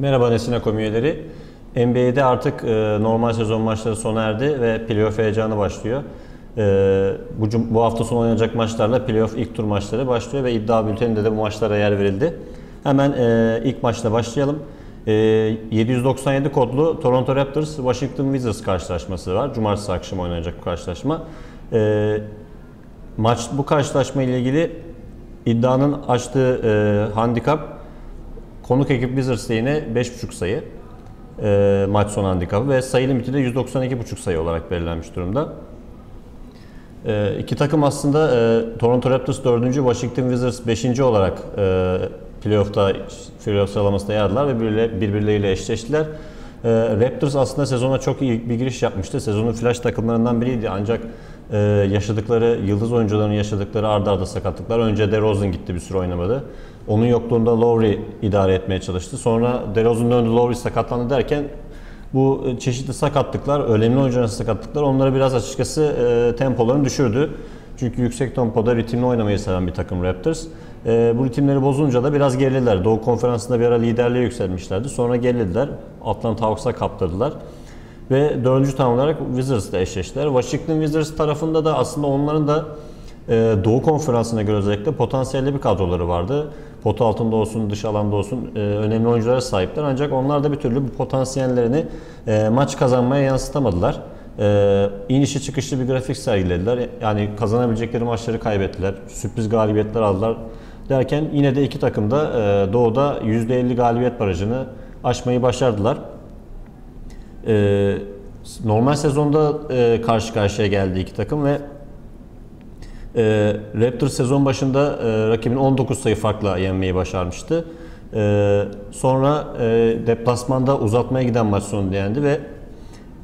Merhaba Nesine üyeleri. NBA'de artık e, normal sezon maçları sona erdi ve playoff heyecanı başlıyor. E, bu, bu hafta sonu oynanacak maçlarla playoff ilk tur maçları başlıyor ve iddia bülteninde de bu maçlara yer verildi. Hemen e, ilk maçla başlayalım. E, 797 kodlu Toronto Raptors Washington Wizards karşılaşması var. Cumartesi akşamı oynanacak bu karşılaşma. E, maç bu karşılaşma ile ilgili iddianın açtığı e, handikap konuk ekip Wizards yine 5.5 sayı e, maç son handikapı ve sayı limiti de 192.5 sayı olarak belirlenmiş durumda. E, iki takım aslında e, Toronto Raptors 4. Washington Wizards 5. olarak e, playoff'ta playoff sıralamasında yer aldılar ve birbirleriyle, birbirleriyle eşleştiler. E, Raptors aslında sezona çok iyi bir giriş yapmıştı. Sezonun flash takımlarından biriydi ancak e, yaşadıkları, yıldız oyuncuların yaşadıkları ardarda arda sakatlıklar. Önce DeRozan gitti bir süre oynamadı. Onun yokluğunda Lowry idare etmeye çalıştı. Sonra DeRozan döndü, Lowry sakatlandı derken bu çeşitli sakatlıklar, önemli oyuncuların sakatlıklar onları biraz açıkçası e, tempolarını düşürdü. Çünkü yüksek tempoda ritimli oynamayı seven bir takım Raptors. E, bu ritimleri bozunca da biraz gerilediler. Doğu Konferansı'nda bir ara liderliğe yükselmişlerdi. Sonra gerilediler. Atlanta Hawks'a kaptırdılar. Ve dördüncü tam olarak Wizards'la eşleştiler. Washington Wizards tarafında da aslında onların da e, Doğu Konferansı'na göre özellikle potansiyelli bir kadroları vardı. Pot altında olsun, dış alanda olsun e, önemli oyunculara sahipler. Ancak onlar da bir türlü bu potansiyellerini e, maç kazanmaya yansıtamadılar. E, inişi çıkışlı bir grafik sergilediler. Yani kazanabilecekleri maçları kaybettiler. Sürpriz galibiyetler aldılar. Derken yine de iki takım da Doğu'da %50 galibiyet barajını aşmayı başardılar. E, normal sezonda e, karşı karşıya geldi iki takım ve e, Raptors sezon başında e, rakibin 19 sayı farkla yenmeyi başarmıştı. E, sonra e, deplasmanda uzatmaya giden maç sonunda yendi ve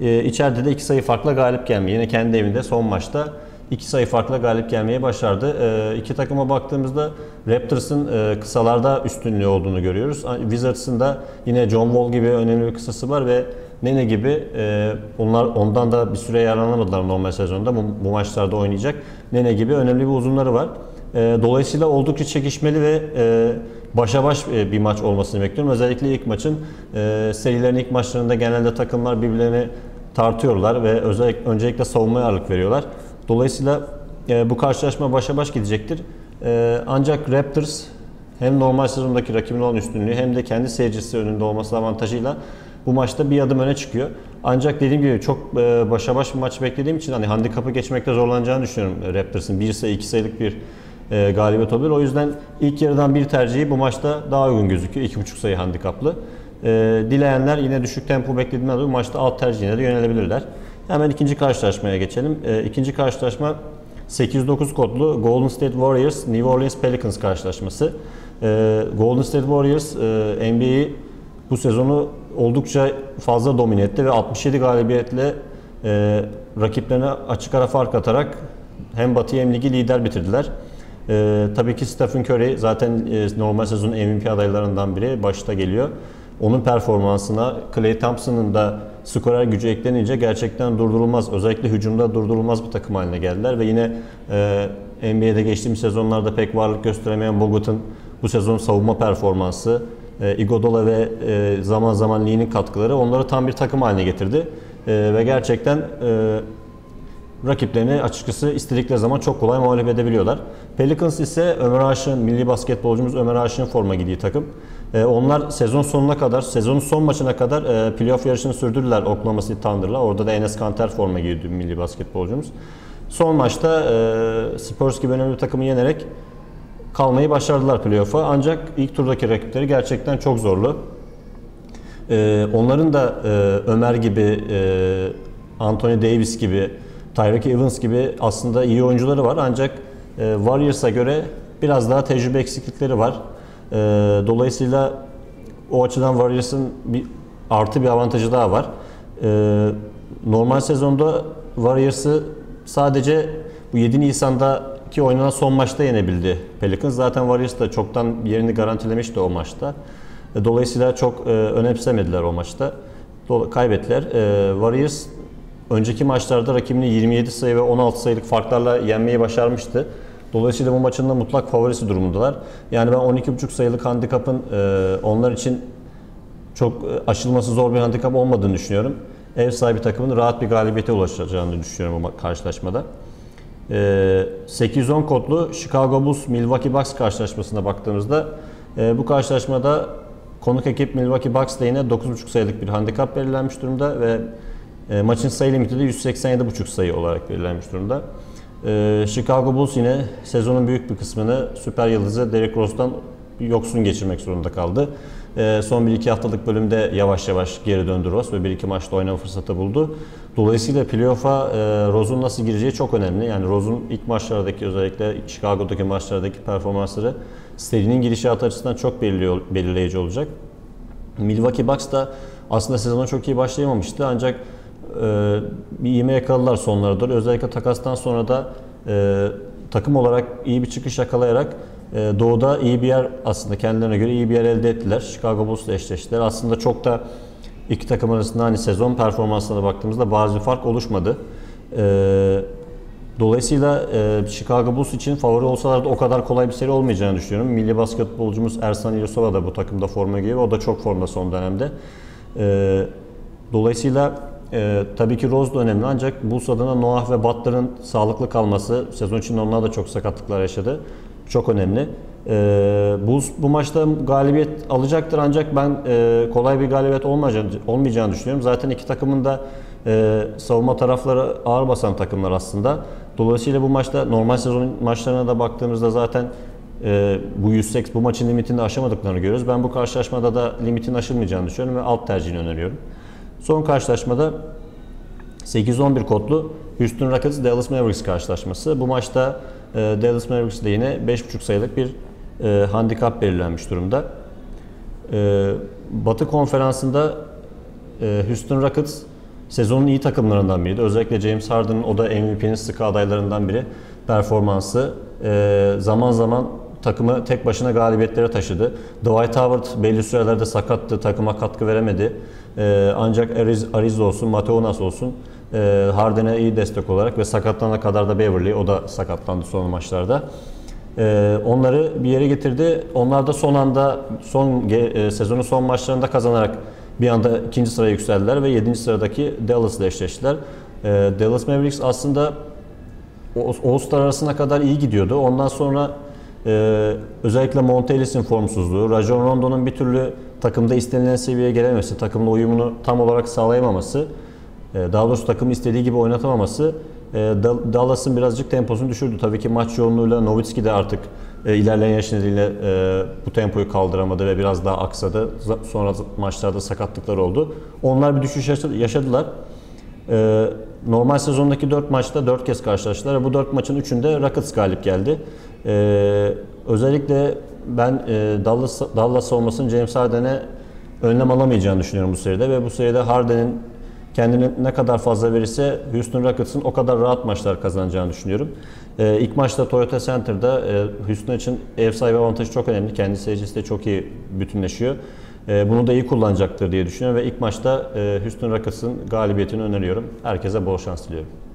e, içeride de 2 sayı farkla galip gelmeyi yine kendi evinde son maçta 2 sayı farkla galip gelmeyi başardı. E, iki takıma baktığımızda Raptors'ın e, kısalarda üstünlüğü olduğunu görüyoruz. Wizards'ın da yine John Wall gibi önemli bir kısası var ve Nene gibi e, onlar ondan da bir süre yararlanamadılar normal sezonda. Bu, bu maçlarda oynayacak. Nene gibi önemli bir uzunları var. E, dolayısıyla oldukça çekişmeli ve e, başa baş e, bir maç olmasını bekliyorum. Özellikle ilk maçın e, serilerin ilk maçlarında genelde takımlar birbirlerini tartıyorlar ve özellikle öncelikle savunmaya ağırlık veriyorlar. Dolayısıyla e, bu karşılaşma başa baş gidecektir. E, ancak Raptors hem normal sezondaki rakibin olan üstünlüğü hem de kendi seyircisi önünde olması avantajıyla bu maçta bir adım öne çıkıyor. Ancak dediğim gibi çok e, başa baş bir maç beklediğim için hani handikapı geçmekte zorlanacağını düşünüyorum Raptors'ın. 1 sayı 2 sayılık bir e, galibiyet olabilir. O yüzden ilk yarıdan bir tercihi bu maçta daha uygun gözüküyor. 2,5 sayı handikaplı. E, dileyenler yine düşük tempo beklediğinden dolayı maçta alt tercihine de yönelebilirler. Hemen ikinci karşılaşmaya geçelim. E, ikinci karşılaşma 809 kodlu Golden State Warriors New Orleans Pelicans karşılaşması. E, Golden State Warriors e, NBA'yi bu sezonu oldukça fazla domine etti ve 67 galibiyetle e, rakiplerine açık ara fark atarak hem Batı hem ligi lider bitirdiler. E, tabii ki Stephen Curry zaten e, normal sezonun MVP adaylarından biri başta geliyor. Onun performansına Clay Thompson'ın da skorer gücü eklenince gerçekten durdurulmaz, özellikle hücumda durdurulmaz bir takım haline geldiler ve yine e, NBA'de geçtiğimiz sezonlarda pek varlık gösteremeyen Bogut'un bu sezon savunma performansı, e, Igodola ve e, zaman zaman Lee'nin katkıları onları tam bir takım haline getirdi. E, ve gerçekten e, rakiplerini açıkçası istedikleri zaman çok kolay mağlup edebiliyorlar. Pelicans ise Ömer Aşık'ın, milli basketbolcumuz Ömer Aşık'ın forma giydiği takım. E, onlar sezon sonuna kadar, sezonun son maçına kadar e, playoff yarışını sürdürdüler Oklahoma City Thunder'la. Orada da Enes Kanter forma giydi milli basketbolcumuz. Son maçta e, Spurs gibi önemli bir takımı yenerek kalmayı başardılar playoff'a. Ancak ilk turdaki rakipleri gerçekten çok zorlu. Ee, onların da e, Ömer gibi, e, Anthony Davis gibi, Tyreek Evans gibi aslında iyi oyuncuları var. Ancak e, Warriors'a göre biraz daha tecrübe eksiklikleri var. E, dolayısıyla o açıdan Warriors'ın bir artı bir avantajı daha var. E, normal sezonda Warriors'ı sadece bu 7 Nisan'da ki oynanan son maçta yenebildi Pelicans. Zaten Warriors da çoktan yerini garantilemişti o maçta. E, dolayısıyla çok e, önemsemediler o maçta. Kaybettiler. E, Warriors önceki maçlarda rakibini 27 sayı ve 16 sayılık farklarla yenmeyi başarmıştı. Dolayısıyla bu maçın da mutlak favorisi durumundalar. Yani ben 12.5 sayılık handikapın onlar için çok e, aşılması zor bir handikap olmadığını düşünüyorum. Ev sahibi takımın rahat bir galibiyete ulaşacağını düşünüyorum bu karşılaşmada. 810 e, kodlu Chicago Bulls Milwaukee Bucks karşılaşmasına baktığımızda e, bu karşılaşmada konuk ekip Milwaukee Bucks yine 9.5 sayılık bir handikap belirlenmiş durumda ve maçın sayı limiti de 187.5 sayı olarak belirlenmiş durumda. Chicago Bulls yine sezonun büyük bir kısmını süper yıldızı Derrick Rose'dan yoksun geçirmek zorunda kaldı. E, son 1-2 haftalık bölümde yavaş yavaş geri döndü Ross ve 1-2 maçta oynama fırsatı buldu. Dolayısıyla playoff'a e, Rose'un nasıl gireceği çok önemli. Yani Rose'un ilk maçlardaki özellikle Chicago'daki maçlardaki performansları serinin gidişatı açısından çok belirleyici olacak. Milwaukee Bucks da aslında sezona çok iyi başlayamamıştı ancak e, bir ivme yakaladılar sonlara doğru. Özellikle takastan sonra da e, takım olarak iyi bir çıkış yakalayarak ee, doğu'da iyi bir yer aslında kendilerine göre iyi bir yer elde ettiler. Chicago Bulls'la eşleştiler. Aslında çok da iki takım arasında hani sezon performanslarına baktığımızda bazı fark oluşmadı. Ee, dolayısıyla e, Chicago Bulls için favori olsalar da o kadar kolay bir seri olmayacağını düşünüyorum. Milli basketbolcumuz Ersan İlyasova da bu takımda forma giyiyor. O da çok formda son dönemde. Ee, dolayısıyla e, tabii ki Rose da önemli ancak Bulls adına Noah ve Butler'ın sağlıklı kalması sezon için onlar da çok sakatlıklar yaşadı çok önemli. E, Bulls bu maçta galibiyet alacaktır ancak ben e, kolay bir galibiyet olmayacağını, olmayacağını düşünüyorum. Zaten iki takımın da e, savunma tarafları ağır basan takımlar aslında. Dolayısıyla bu maçta normal sezon maçlarına da baktığımızda zaten e, bu 108 bu maçın limitini aşamadıklarını görüyoruz. Ben bu karşılaşmada da limitin aşılmayacağını düşünüyorum ve alt tercihini öneriyorum. Son karşılaşmada 8-11 kodlu Houston Rockets Dallas Mavericks karşılaşması. Bu maçta e, Dallas Mavericks'de yine 5.5 sayılık bir e, handikap belirlenmiş durumda. E, Batı konferansında e, Houston Rockets sezonun iyi takımlarından biriydi. Özellikle James Harden'ın o da MVP'nin sıkı adaylarından biri. Performansı e, zaman zaman takımı tek başına galibiyetlere taşıdı. Dwight Howard belli sürelerde sakattı, takıma katkı veremedi. E, ancak Ariz, Ariz olsun, Mateunas olsun e, Harden'e iyi destek olarak ve sakatlanana kadar da Beverly, o da sakatlandı son maçlarda. E, onları bir yere getirdi. Onlar da son anda, son e, sezonun son maçlarında kazanarak bir anda ikinci sıraya yükseldiler ve yedinci sıradaki Dallas ile eşleştiler. E, Dallas Mavericks aslında All-Star arasına kadar iyi gidiyordu. Ondan sonra e, özellikle Montelis'in formsuzluğu, Rajon Rondo'nun bir türlü takımda istenilen seviyeye gelememesi, takımla uyumunu tam olarak sağlayamaması ee, daha doğrusu takım istediği gibi oynatamaması e, Dallas'ın birazcık temposunu düşürdü. Tabii ki maç yoğunluğuyla Nowitzki de artık e, ilerleyen yaş nedeniyle e, bu tempoyu kaldıramadı ve biraz daha aksadı. Sonra maçlarda sakatlıklar oldu. Onlar bir düşüş yaşadılar. Normal sezondaki 4 maçta 4 kez karşılaştılar bu 4 maçın 3'ünde Rockets galip geldi. Özellikle ben Dallas, Dallas savunmasının James Harden'e önlem alamayacağını düşünüyorum bu seride ve bu seride Harden'in kendini ne kadar fazla verirse Houston Rockets'ın o kadar rahat maçlar kazanacağını düşünüyorum. Ee, ilk maçta Toyota Center'da e, Houston için ev sahibi avantajı çok önemli. Kendi seyircisi de çok iyi bütünleşiyor. E, bunu da iyi kullanacaktır diye düşünüyorum ve ilk maçta e, Houston Rockets'ın galibiyetini öneriyorum. Herkese bol şans diliyorum.